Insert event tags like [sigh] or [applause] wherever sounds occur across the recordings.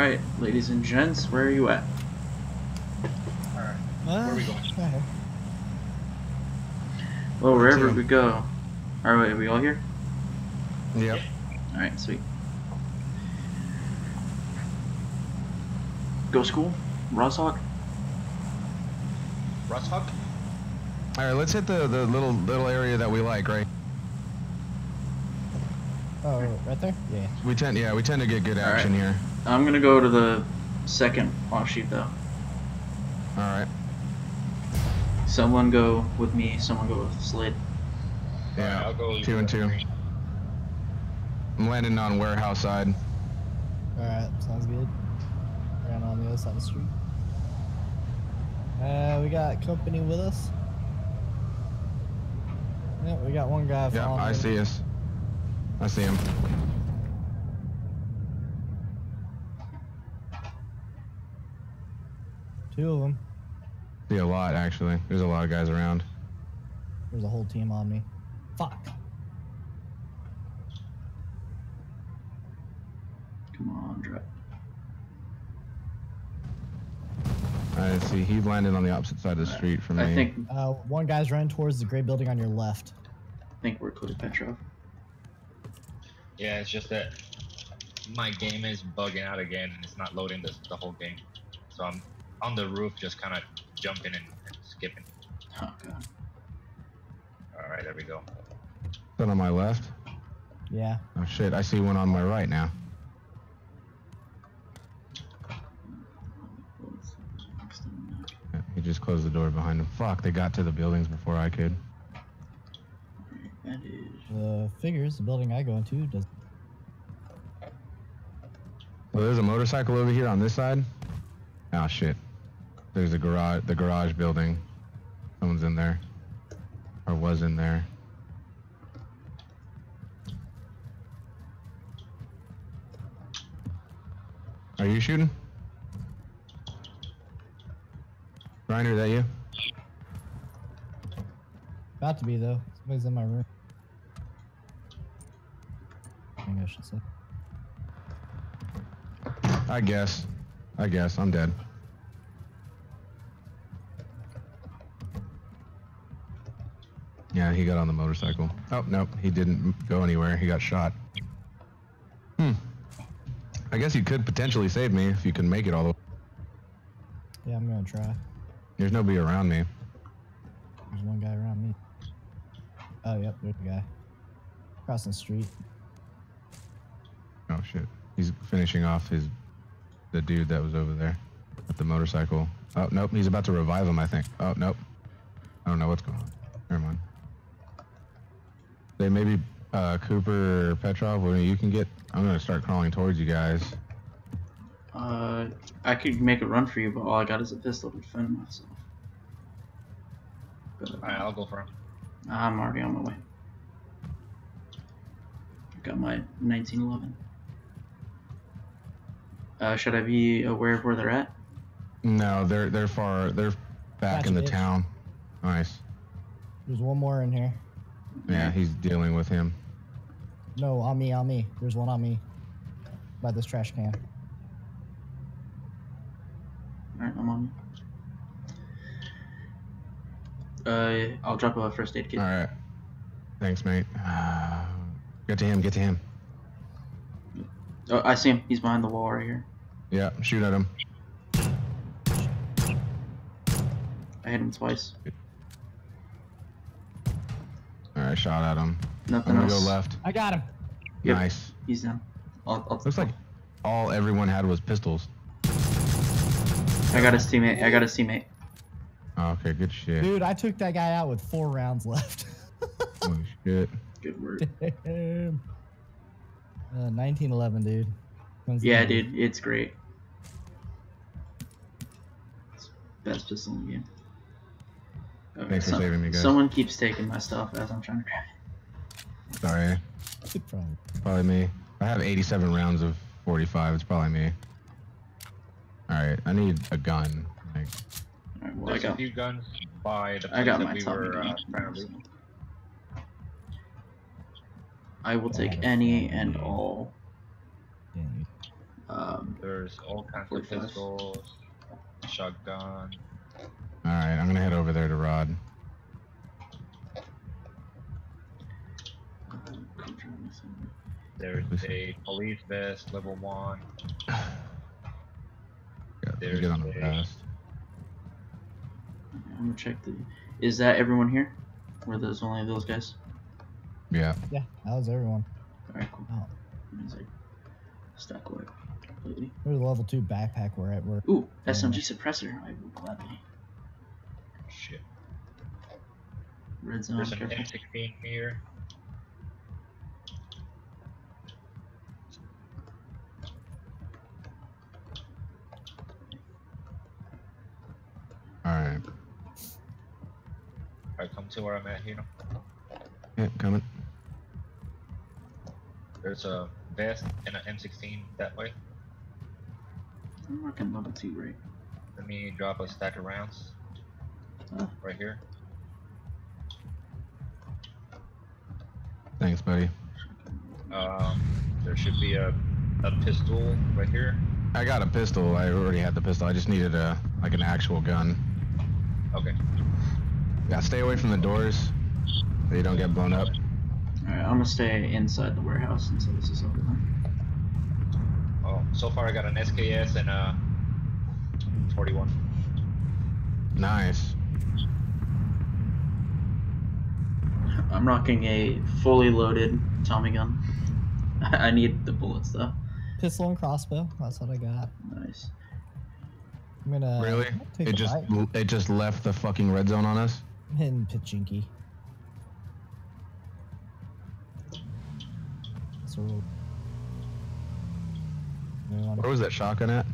Alright, ladies and gents, where are you at? Alright. Where are we going? okay. Well, wherever we go. Alright, are we all here? Yep. Alright, sweet. Go school? Rosshawk? Rusthawk? All right, let's hit the the little little area that we like, right? Oh, right there? Yeah. We tend, yeah, we tend to get good action right. here. I'm gonna go to the second offshoot though. All right. Someone go with me, someone go with Slade. Yeah. Alright, I'll go two and two. I'm landing on warehouse side. Alright, sounds good. Ran on the other side of the street. Uh, we got company with us. Yeah, we got one guy Yeah, I me. see us. I see him. Two of them. See a lot actually. There's a lot of guys around. There's a whole team on me. Fuck. Come on, drop. I see. He landed on the opposite side of the street from me. I think Uh, one guy's running towards the gray building on your left. I think we're close to Petrov. Yeah, it's just that my game is bugging out again and it's not loading the, the whole game. So I'm on the roof just kind of jumping and, and skipping. Oh god. Alright, there we go. Is that on my left? Yeah. Oh shit! I see one on my right now. Yeah, He just closed the door behind him. Fuck! They got to the buildings before I could. That is The figures, the building I go into, does. Well, there's a motorcycle over here on this side. Oh shit! There's a garage, the garage building. Someone's in there, or was in there. Are you shooting? Reiner, is that you? About to be, though. Somebody's in my room. I should say. I guess. I guess I'm dead. Yeah, he got on the motorcycle. Oh nope, he didn't go anywhere. He got shot. Hmm. I guess you could potentially save me if you can make it all the way. Yeah, I'm gonna try. There's nobody around me. There's one guy around me. Oh, yep, there's a guy. Crossing the street. Oh shit. He's finishing off his the dude that was over there with the motorcycle. Oh nope, he's about to revive him, I think. Oh nope. I don't know what's going on. Never mind. They maybe uh, Cooper or Petrov, where you can get. I'm gonna start crawling towards you guys. uh I could make a run for you, but all I got is a pistol to defend myself. But, Alright, I'll go for him. I'm already on my way. Got my 1911. Uh, should I be aware of where they're at? No, they're they're far. They're back Gotcha, in the bitch. town. Nice. There's one more in here. Yeah, he's dealing with him. No, on me, on me. There's one on me. By this trash can. Alright, I'm on. Uh, I'll drop a first aid kit. All right. Thanks, mate. Uh, get to him. Get to him. Oh, I see him. He's behind the wall right here. Yeah, shoot at him. I hit him twice. All right, shot at him. Nothing I'm gonna else. go left. I got him. Yep. Nice. He's down. I'll, I'll, Looks like all everyone had was pistols. I got his teammate. I got his teammate. Oh, okay, good shit. Dude, I took that guy out with four rounds left. [laughs] Holy shit. Good work. Damn. Uh, 1911, dude. Comes Yeah, dude, it's great. It's best pistol in the game. Okay, Thanks for some- saving me, guys. Someone keeps taking my stuff as I'm trying to grab it. Sorry. Good problem. Probably me. I have 87 rounds of 45. It's probably me. All right, I need a gun. Like, Alright, well, I There's a got, few guns by the I got that my we were uh, trying to loot. I will take have any and all. Um, There's all kinds of pistols, shotgun. All right, I'm gonna head over there to Rod. control anything. There's a police vest, level one. [sighs] Yeah, let me There's get on the a- fast. I'm gonna check the. Is that everyone here? Were those only those guys? Yeah. Yeah, that was everyone. All right, cool. Oh, Means I stack away completely. there's a level two backpack we're at work. Ooh, SMG suppressor. I will gladly. Shit. Red zone. There's an Careful. M16 here. All right. Alright, come to where I'm at here. Yeah, coming. There's a vest and an M16 that way. I'm rocking level two, right? Let me drop a stack of rounds. Oh. Right here. Thanks, buddy. Um, there should be a, a pistol right here. I got a pistol. I already had the pistol. I just needed a like an actual gun. Okay. Yeah, stay away from the doors so you don't get blown up. Alright, I'm gonna stay inside the warehouse until this is over. Oh, so far I got an SKS and a 41. Nice. I'm rocking a fully loaded Tommy gun. [laughs] I need the bullets though. Pistol and crossbow. That's what I got. Nice. I'm gonna Really? take It a just bite. it just left the fucking red zone on us. I'm hitting Pochinki. So. Where was that shotgun at?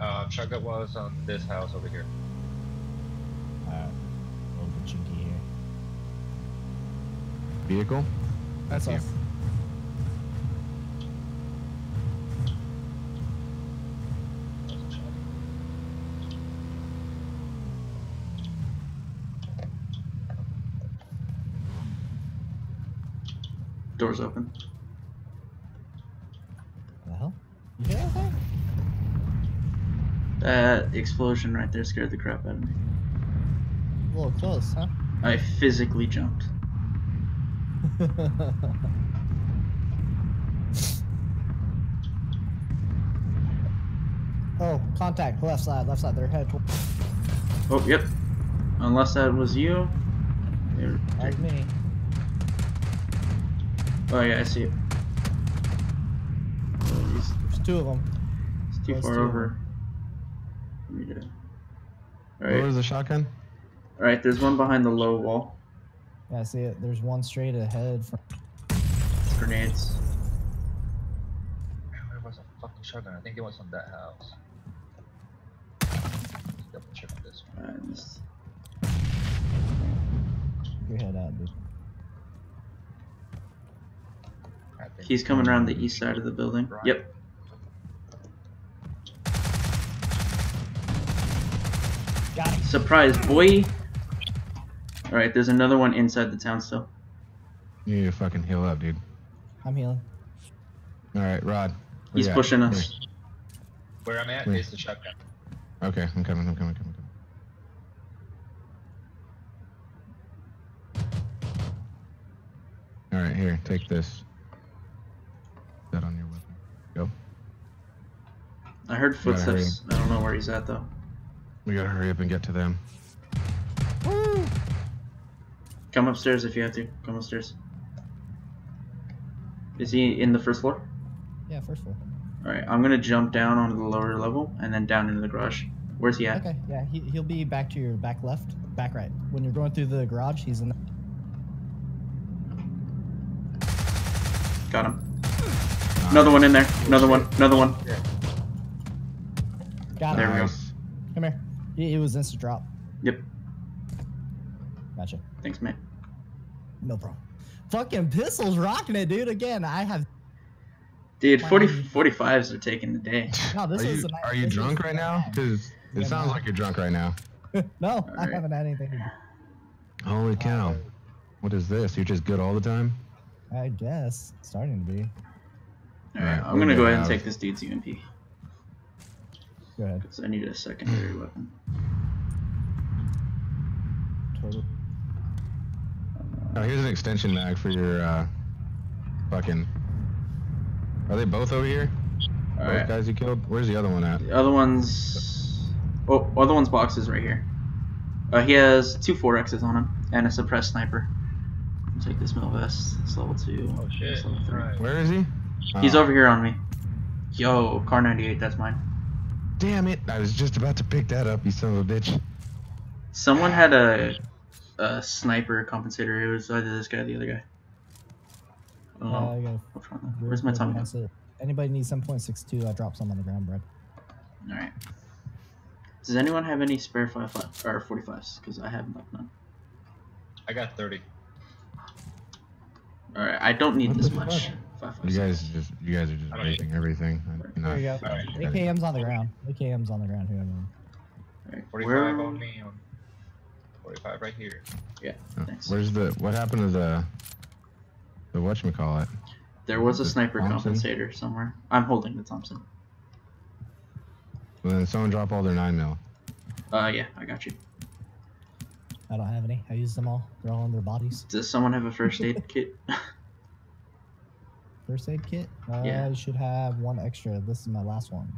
Um, shotgun was on this house over here. Alright. Vehicle? That's you. us. Doors open. The hell? You hear anything? That explosion right there scared the crap out of me. A little close, huh? I physically jumped. [laughs] oh, contact. Left side. Left side. They're headed. Oh, yep. Unless that was you. They're- That was me. Oh yeah, I see it. Oh, There's two of them. It's too Those far two. over. Let me do it. Where Alright, was the shotgun? alright, there's one behind the low wall. Yeah, I see it. There's one straight ahead. From... Grenades. Where was a fucking shotgun? I think it was on that house. Let's double check on this one. Alright, this- Your head out, dude. He's coming around the east side of the building. Right. Yep. Got him. Surprise, boy! Alright, there's another one inside the town still. You need to fucking heal up, dude. I'm healing. All right, Rod. He's you at? pushing us. Where I'm at is the shotgun. Okay, I'm coming. I'm coming. Coming. coming. All right, here. Take this. That on your weapon. Go. I heard footsteps. I don't know where he's at though. We gotta hurry up and get to them. Woo! Come upstairs if you have to. Come upstairs. Is he in the first floor? Yeah, first floor. Alright, I'm gonna jump down onto the lower level and then down into the garage. Where's he at? Okay, yeah, he, he'll be back to your back left, back right. When you're going through the garage, he's in. The... Got him. Another one in there. Another one. Another one. Got There him. we go. Nice. Come here. He, he was instant drop. Yep. Gotcha. Thanks, man. No problem. Fucking pistols rocking it, dude. Again, I have. Dude, 40, 45s are taking the day. [laughs] No, this Are is you, a nice- are you this drunk a right now? Because it Yeah, sounds no. like you're drunk right now. [laughs] no, I Alright. haven't had anything. Holy uh, cow. What is this? You're just good all the time? I guess starting to be. Alright, Alright, I'm gonna go ahead and take this dude's UMP. Go ahead. Because I need a secondary weapon. Total. Oh, here's an extension mag for your uh, fucking. Are they both over here? Both Alright. guys you killed? Where's the other one at? The other one's. Oh, other one's box is right here. Uh, he has two 4Xs on him and a suppressed sniper. I'll take this mill vest. It's level 2. Oh shit. Level 3. Alright. Where is he? He's Oh, over here on me. Yo, Kar98, that's mine. Damn it! I was just about to pick that up, you son of a bitch. Someone had a, a sniper compensator. It was either this guy or the other guy. I don't Uh. I got Which one? Where's my Tommy gun? Anybody need 7.62? I dropped some on the ground, bro. Alright. Does anyone have any spare 5 five, or 45s? Because I have like none. I got 30. Alright, I don't need What this much. fuck? Five, five, You six. guys just, you guys are just I don't raping everything. I There you go. Alright. AKM's on the ground. AKM's on the ground. Whoever. Alright, 45 where- on me. On 45 right here. Oh, Thanks. Where's the? What happened to the? The whatchamacallit? There was a The sniper Thompson? compensator somewhere. I'm holding the Thompson. Well, then someone drop all their nine mil. Uh, yeah, I got you. I don't have any. I used them all. They're all on their bodies. Does someone have a first aid [laughs] kit? First aid kit. Uh, Yeah. I should have one extra. This is my last one.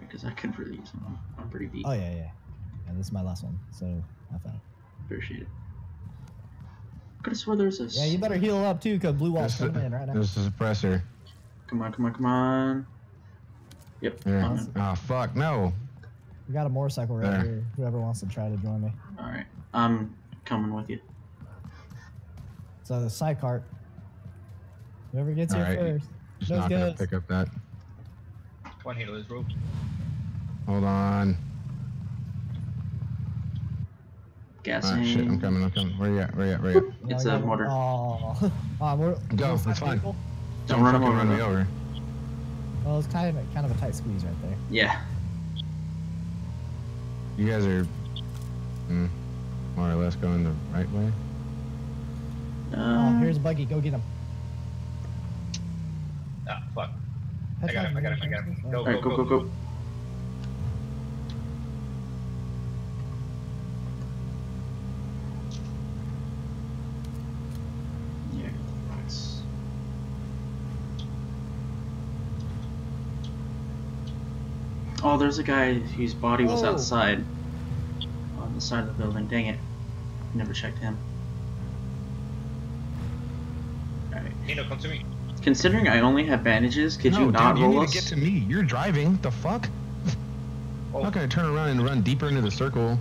Because I could really use them. I'm pretty beat. Oh yeah, yeah. Yeah, this is my last one. So I found. Appreciate it. Could have swore there was a. Yeah, you better heal up too, cause blue wall's There's coming in right now. There's a suppressor. Come on, come on, come on. Yep. There. I'm. Oh ah, fuck no! We got a motorcycle right There. here. Whoever wants to try to join me. All right, I'm coming with you. So the side cart. Whoever gets here Alright. first. Just Those not gonna pick up that. One on, here, let's rope. Hold on. Gassing. Alright, shit, I'm coming, I'm coming. Where you at? Where you at? Where you at? It's Oh, I a got- mortar. Oh, oh we're, Go, we're it's fine. vehicle? Don't run him fucking over, Run me though. over. Well, it's kind of kind of a tight squeeze right there. Yeah. You guys are mm, more or less going the right way. Oh, Um, here's a buggy. Go get him. Ah, fuck. I got him, I got him, I got him. Go, All right, go, go, go. Yeah. Oh, there's a guy whose body was Oh. outside on the side of the building. Dang it. Never checked him. Alright. Nino, come to me. Considering I only have bandages, could no, you not dude, you roll need us? to get to me. You're driving. The fuck? Oh. I'm not gonna turn around and run deeper into the circle.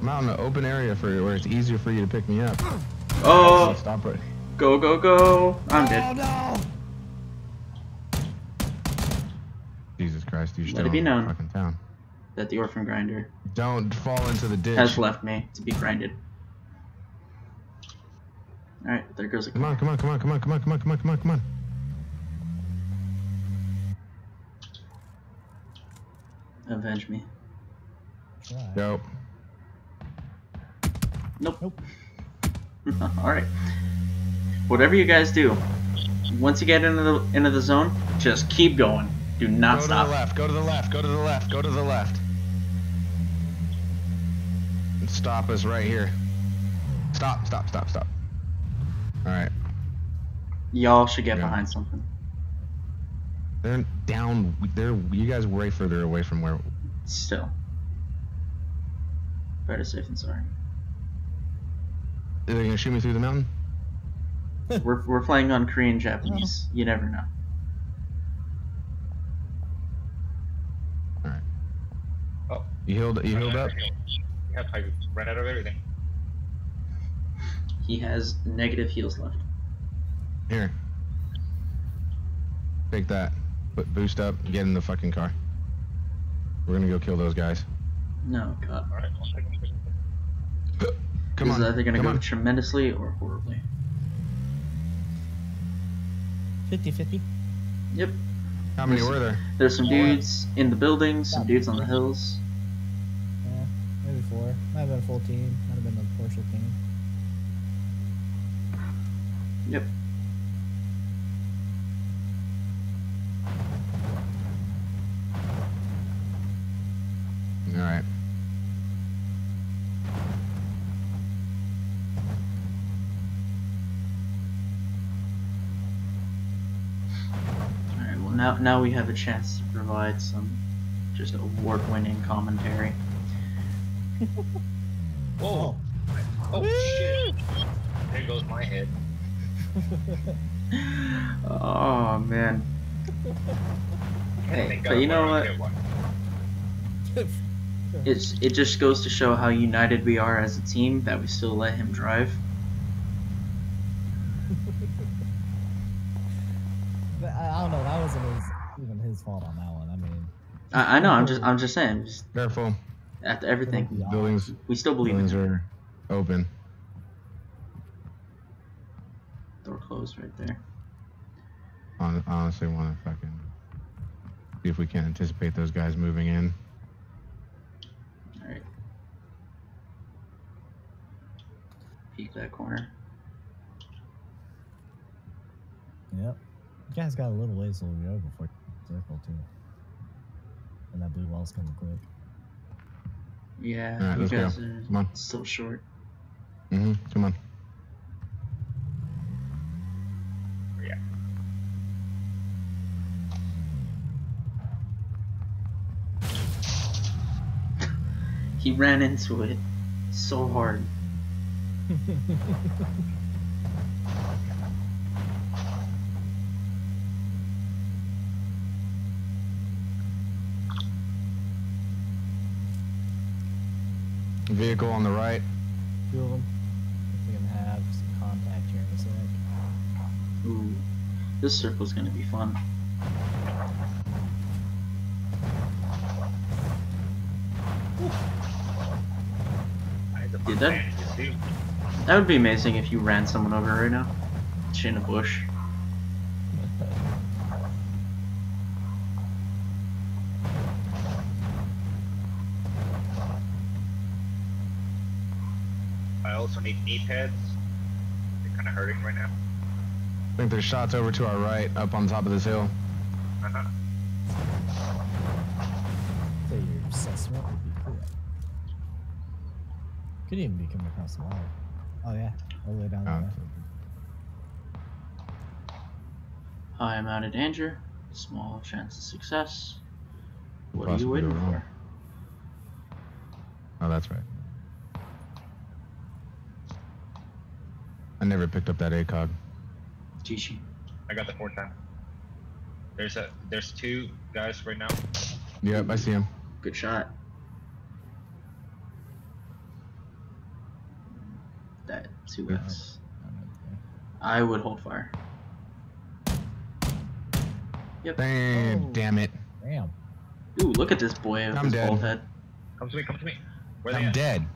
I'm out in an open area for where it's easier for you to pick me up. Oh, Stop it. go, go, go. I'm Oh dead. no! Jesus Christ, you're Let it be known. fucking town. That the orphan grinder Don't fall into the ditch. has left me to be grinded. Alright, there goes a Come on, come on, come on, come on, come on, come on, come on, come on, come on. Avenge me. Try. Go. Nope. Nope. [laughs] Alright. Whatever you guys do, once you get into the into the zone, just keep going. Do not go stop. to the left, go to the left, go to the left, go to the left. And stop us right here. Stop, stop, stop, stop. Alright. Y'all should get Yeah. behind something. They're down they're you guys way further away from where Still. Better safe than sorry. are they gonna shoot me through the mountain? we're, we're playing on Korean Japanese. Oh. You never know. Alright. Oh. You healed you healed up? Yep, I ran out of everything. He has negative heals left. Here. Take that. Put boost up, get in the fucking car. We're gonna go kill those guys. No, God. Alright, one second. one second. [gasps] Come this on. is either gonna come go on. tremendously or horribly. 50-50. Yep. How many were there? There's some dudes in the buildings, some dudes on the hills. Yeah, maybe four. Might have been a full team. Might have been a partial team. Yep. All right. All right. Well, now now we have a chance to provide some just award-winning commentary. Whoa! Oh, oh shit! There goes my head. Oh man. Hey, but you know what? It's it just goes to show how united we are as a team that we still let him drive. But I, I don't know. That wasn't his, even his fault on that one. I mean, I, I know. I'm just I'm just saying. Just Careful. After everything, Buildings we still believe in buildings are open. Door closed right there. Hon- honestly, want to fucking see if we can anticipate those guys moving in. All right. Peek that corner. yep. You guys got a little ways to go before you circle too. And that blue wall's coming quick. Yeah, All right, you let's go. are Come on. still short. Mm-hmm. Come on. Yeah. He ran into it so hard. [laughs] Vehicle on the right. Two of them. We can have some contact here in a sec. Ooh, this circle's gonna be fun. Eyes up Dude, that- That would be amazing if you ran someone over right now. Shit in a bush. Also need knee pads. They're kind of hurting right now. I think there's shots over to our right, up on top of this hill. Uh-huh. So your assessment would be correct. Could even be coming across the water. Oh yeah, all the way down Uh, there. High amount of danger, small chance of success. What are you Possibly waiting go wrong. for? Oh, that's right. I never picked up that ACOG. Chichi. I got the fourth time. There's a there's two guys right now. Yep, I see him. Good shot. That 2x. I would hold fire. Yep. Damn, Oh. damn it. Damn. Ooh, look at this boy with I'm his dead. bald head. Come to me, come to me. Where I'm at? dead.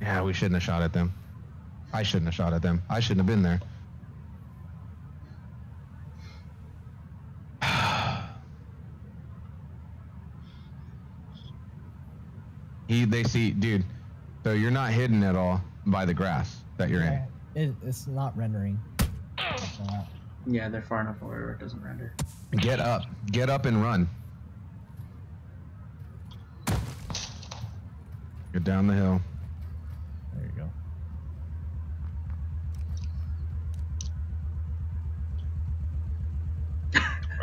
Yeah, we shouldn't have shot at them. I shouldn't have shot at them. I shouldn't have been there. [sighs] he, they see, dude. So you're not hidden at all by the grass that you're in. It, it's not rendering. It's not. Yeah, they're far enough away where it doesn't render. Get up. Get up and run. Get down the hill. There you go.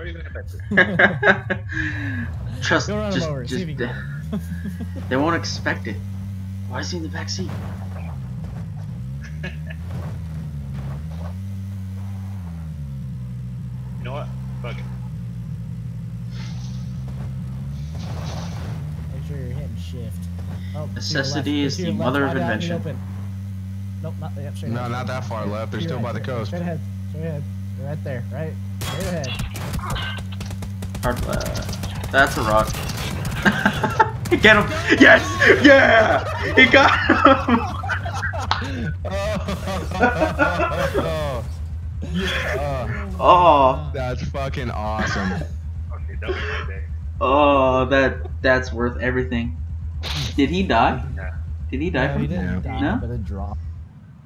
Where are you gonna get that to? Trust, Go run just, him over. Just, if they, [laughs] they won't expect it. Why is he in the back seat? You know what? Fuck it. Make sure you're hitting shift. Oh, to your left. Necessity is the mother of wide out in the invention. Nope, not yep, straight No, ahead. not that far left. They're To your still by the coast. Straight ahead. Straight ahead. Right there. Right. Straight ahead. Hard, uh, that's a rock. [laughs] Get him! Yes! Yeah! He got him! oh, [laughs] yeah. Oh, That's fucking awesome. Okay, that was my day. oh, that that's worth everything. Did he die? Yeah. Did he die no, from he didn't Yeah. die, No? but it dropped.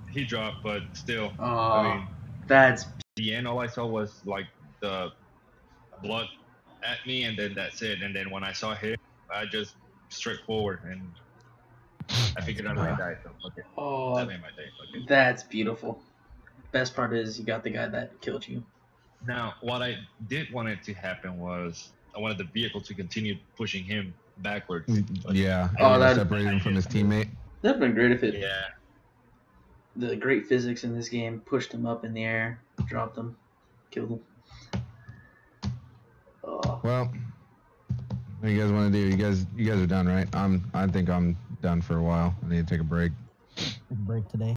he dropped, but still, Oh, I mean, that's the end, all I saw was like the blood at me, and then that's it. And then when I saw him, I just straight forward, and I figured out I died. So okay, oh, that made my day. Okay. that's beautiful. Best part is you got the guy that killed you. Now, what I did want it to happen was I wanted the vehicle to continue pushing him backwards. Mm, but- Yeah. Oh, and that- separated him from his teammate. That'd been great if it. Yeah. The great physics in this game pushed him up in the air, dropped him, killed him. Well, what do you guys want to do? You guys, you guys are done, right? I'm. I think I'm done for a while. I need to take a break. Break today.